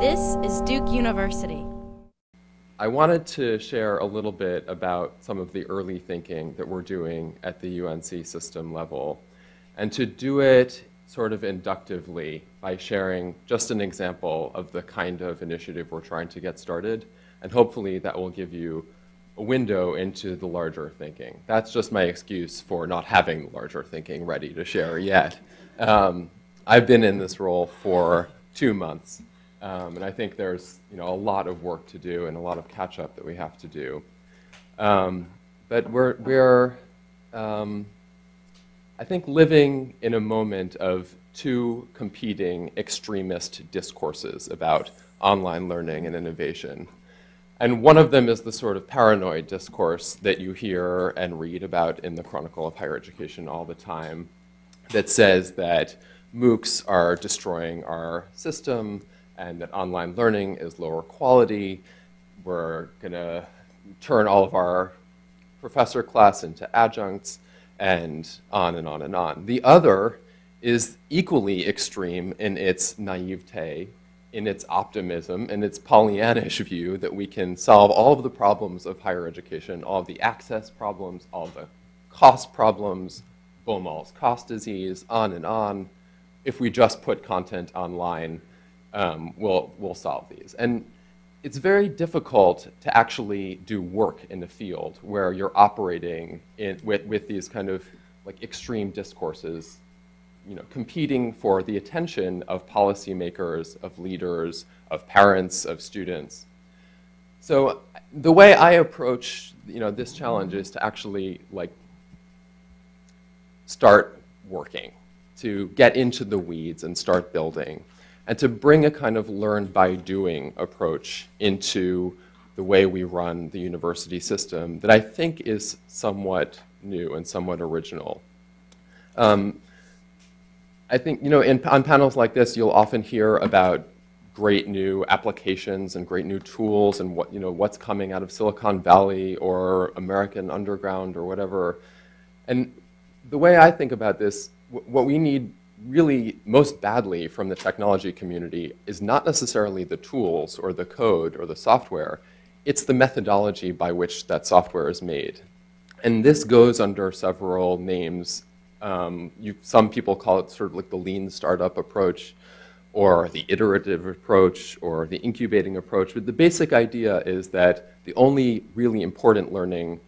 This is Duke University. I wanted to share a little bit about some of the early thinking that we're doing at the UNC system level, and to do it sort of inductively by sharing just an example of the kind of initiative we're trying to get started, and hopefully that will give you a window into the larger thinking. That's just my excuse for not having the larger thinking ready to share yet. Um, I've been in this role for two months. Um, and I think there's you know, a lot of work to do and a lot of catch up that we have to do. Um, but we're, we're um, I think, living in a moment of two competing extremist discourses about online learning and innovation. And one of them is the sort of paranoid discourse that you hear and read about in the Chronicle of Higher Education all the time that says that MOOCs are destroying our system, and that online learning is lower quality. We're going to turn all of our professor class into adjuncts, and on and on and on. The other is equally extreme in its naivete, in its optimism, in its Pollyannish view that we can solve all of the problems of higher education, all of the access problems, all the cost problems, Baumol's cost disease, on and on. If we just put content online um, will will solve these. And it's very difficult to actually do work in the field where you're operating in, with, with these kind of like extreme discourses, you know, competing for the attention of policymakers, of leaders, of parents, of students. So the way I approach, you know, this challenge is to actually like start working, to get into the weeds and start building and to bring a kind of learn by doing approach into the way we run the university system that I think is somewhat new and somewhat original. Um, I think, you know, in, on panels like this, you'll often hear about great new applications and great new tools and what, you know, what's coming out of Silicon Valley or American Underground or whatever. And the way I think about this, what we need really most badly from the technology community is not necessarily the tools or the code or the software, it's the methodology by which that software is made. And this goes under several names. Um, you, some people call it sort of like the lean startup approach or the iterative approach or the incubating approach. But the basic idea is that the only really important learning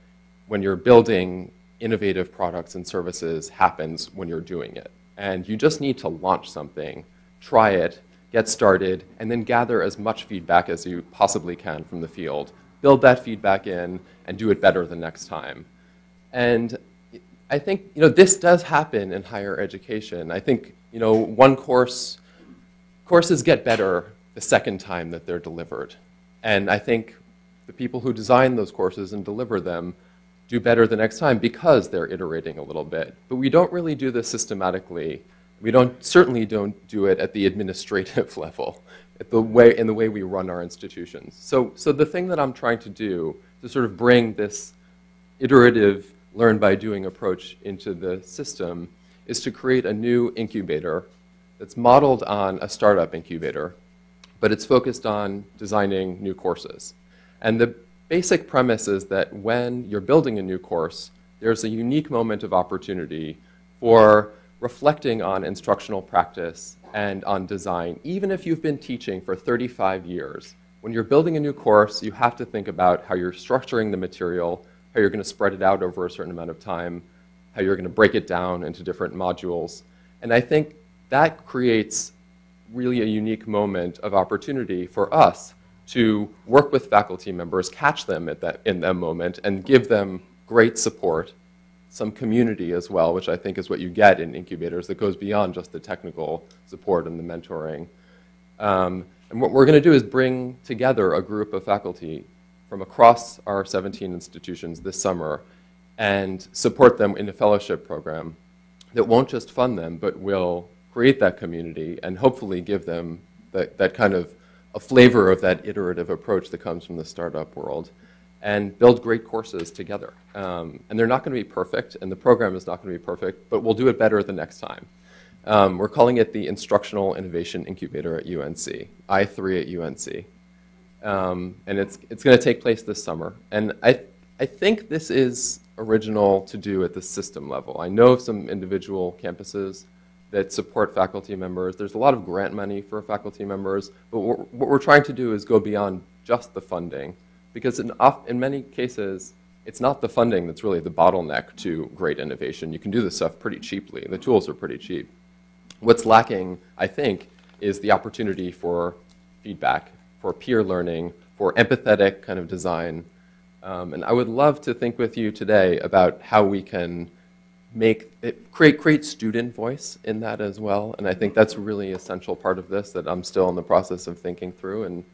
when you're building innovative products and services happens when you're doing it and you just need to launch something, try it, get started, and then gather as much feedback as you possibly can from the field. Build that feedback in and do it better the next time. And I think you know this does happen in higher education. I think you know one course courses get better the second time that they're delivered. And I think the people who design those courses and deliver them do better the next time because they're iterating a little bit. But we don't really do this systematically. We don't certainly don't do it at the administrative level, at the way in the way we run our institutions. So so the thing that I'm trying to do to sort of bring this iterative learn by doing approach into the system is to create a new incubator that's modeled on a startup incubator, but it's focused on designing new courses. And the basic premise is that when you're building a new course, there's a unique moment of opportunity for reflecting on instructional practice and on design, even if you've been teaching for 35 years. When you're building a new course, you have to think about how you're structuring the material, how you're going to spread it out over a certain amount of time, how you're going to break it down into different modules. And I think that creates really a unique moment of opportunity for us to work with faculty members, catch them at that, in that moment, and give them great support, some community as well, which I think is what you get in incubators that goes beyond just the technical support and the mentoring. Um, and what we're going to do is bring together a group of faculty from across our 17 institutions this summer and support them in a fellowship program that won't just fund them, but will create that community and hopefully give them that, that kind of a flavor of that iterative approach that comes from the startup world and build great courses together. Um, and they're not going to be perfect, and the program is not going to be perfect, but we'll do it better the next time. Um, we're calling it the Instructional Innovation Incubator at UNC, I3 at UNC. Um, and it's, it's going to take place this summer. And I, I think this is original to do at the system level. I know of some individual campuses that support faculty members. There's a lot of grant money for faculty members, but what, we're trying to do is go beyond just the funding, because in, in many cases, it's not the funding that's really the bottleneck to great innovation. You can do this stuff pretty cheaply. The tools are pretty cheap. What's lacking, I think, is the opportunity for feedback, for peer learning, for empathetic kind of design. Um, and I would love to think with you today about how we can make it, create create student voice in that as well. And I think that's really essential part of this that I'm still in the process of thinking through. And